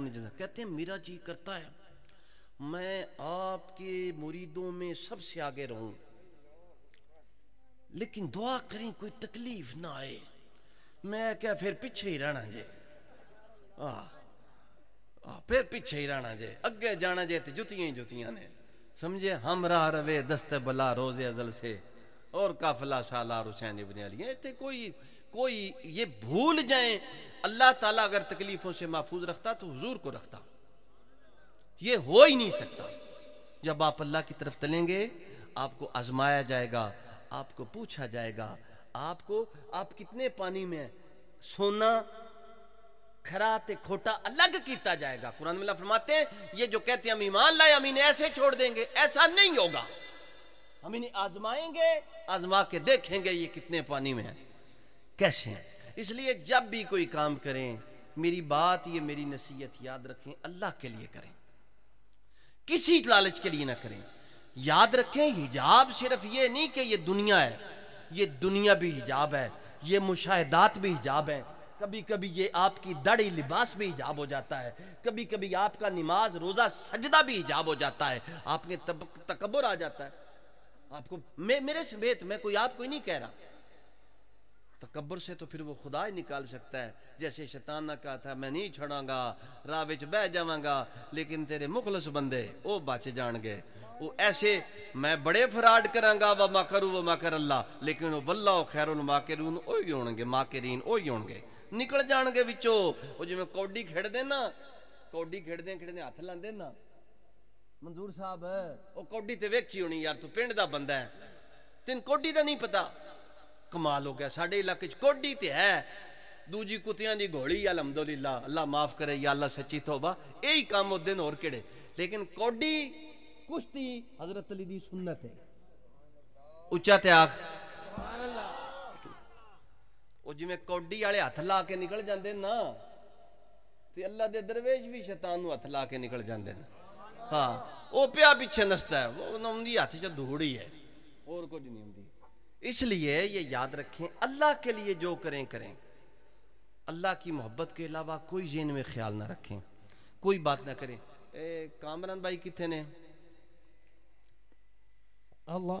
कहते हैं मेरा जी करता है। मैं आपके मुरीदों में सबसे आगे रहूँ। लेकिन दुआ करें कोई तकलीफ़ ना आए। मैं क्या फिर पीछे ही रहना जे? आ, फिर पीछे ही रहना जे। अगे जाना जे तो जुतियाँ ही जुतियाँ ने। समझे? हम राह रवे दस्त बला रोज़े अजल से। और काफिला सालार हुसैन इबन अली। इतने कोई कोई ये भूल जाए अल्लाह ताला अगर तकलीफों से महफूज रखता तो हुजूर को रखता। ये हो ही नहीं सकता। जब आप अल्लाह की तरफ़ चलेंगे, आपको आजमाया जाएगा, आपको पूछा जाएगा, आपको, आप कितने पानी में सोना खरा ते खोटा अलग किया जाएगा। कुरान में फरमाते हैं, ये जो कहते हैं, हम ईमान लाए, हम इन्हें ऐसे छोड़ देंगे, ऐसा नहीं होगा। हम इन्हें आजमाएँगे, आजमा के देखेंगे ये कितने पानी में है, कैसे हैं। इसलिए जब भी कोई काम करें, मेरी बात ये मेरी नसीहत याद रखें, अल्लाह के लिए करें। किसी लालच के लिए ना करें। याद रखें, हिजाब सिर्फ़ ये नहीं कि ये दुनिया है, ये दुनिया भी हिजाब है, ये मुशाहदात भी हिजाब है। कभी कभी ये आपकी दड़ी लिबास भी हिजाब हो जाता है। कभी कभी आपका नमाज़, रोजा, सजदा भी हिजाब हो जाता है। आपके तकबर आ जाता है। आपको, मैं, मेरे समेत मैं कोई आपको ही नहीं कह रहा। तकबर से तो फिर वो खुदा ही निकाल सकता है जैसे शैतान ने कहा था मैं नहीं छोड़ांगा राह ਵਿੱਚ ਬਹਿ ਜਾਵਾਂਗਾ, ਲੇਕਿਨ ਤੇਰੇ ਮੁਖਲਸ ਬੰਦੇ ਉਹ ਬਚ ਜਾਣਗੇ। ਉਹ ਐਸੇ, ਮੈਂ ਬੜੇ ਫਰਾਡ ਕਰਾਂਗਾ, ਵਾ ਮਕਰੂ ਵਾ ਮਕਰ ਅੱਲਾ। ਲੇਕਿਨ ਉਹ ਵੱਲਾ ਖੈਰੁਲ ਮਾਕਿਰੂਨ, ਉਹ ਹੀ ਹੋਣਗੇ, ਮਾਕਿਰੀਨ ਉਹ ਹੀ ਹੋਣਗੇ। ਨਿਕਲ ਜਾਣਗੇ ਵਿੱਚੋਂ। ਉਹ ਜਿਵੇਂ ਕੌਡੀ ਖੇਡਦੇ ਨਾ, ਕੌਡੀ ਖੇਡਦੇ ਖੇਡਦੇ ਹੱਥ ਲਾਉਂਦੇ ਨਾ। ਮਨਜ਼ੂਰ ਸਾਹਿਬ, ਉਹ ਕੌਡੀ ਤੇ ਵੇਖੀ ਹੋਣੀ, ਯਾਰ ਤੂੰ ਪਿੰਡ ਦਾ ਬੰਦਾ ਹੈ। ਤੈਨੂੰ ਕੌਡੀ ਦਾ ਨਹੀਂ ਪਤਾ। ਕਮਾਲ ਹੋ ਗਿਆ ਸਾਡੇ ਇਲਾਕੇ 'ਚ ਕੋਡੀ ਤੇ ਹੈ ਦੂਜੀ ਕੁੱਤਿਆਂ ਦੀ ਘੋੜੀ ਅਲਹਮਦੁਲਿਲਾ ਅੱਲਾ ਮਾਫ ਕਰੇ ਯਾ ਅੱਲਾ ਸੱਚੀ ਤੋਬਾ ਇਹੀ ਕੰਮ ਉਹ ਦਿਨ ਹੋਰ ਕਿਹੜੇ ਲੇਕਿਨ ਕੋਡੀ ਕੁਸ਼ਤੀ ਹਜ਼ਰਤ ਅਲੀ ਦੀ ਸੁਨਨਤ ਹੈ ਉੱਚਾ ਤੇ ਆਖ ਸੁਭਾਨ ਅੱਲਾ ਉਹ ਜਿਵੇਂ ਕੌਡੀ ਵਾਲੇ ਹੱਥ ਲਾ ਕੇ ਨਿਕਲ ਜਾਂਦੇ ਨਾ ਤੇ ਅੱਲਾ ਦੇ ਦਰਵੇਸ਼ ਵੀ ਸ਼ੈਤਾਨ ਨੂੰ ਹੱਥ ਲਾ ਕੇ ਨਿਕਲ ਜਾਂਦੇ ਨੇ ਹਾਂ ਉਹ ਪਿਆ ਪਿੱਛੇ ਨਸਦਾ ਹੈ ਉਹ ਉਹਨਾਂ ਦੀ ਹੱਥ 'ਚ ਧੂੜ ਹੀ ਹੈ ਹੋਰ ਕੁਝ ਨਹੀਂ ਹੁੰਦੀ इसलिए ये याद रखें अल्लाह के लिए जो करें करें अल्लाह की मोहब्बत के अलावा कोई जेन में ख्याल ना रखें कोई बात ना करें ए, कामरान भाई कितने ने अल्लाह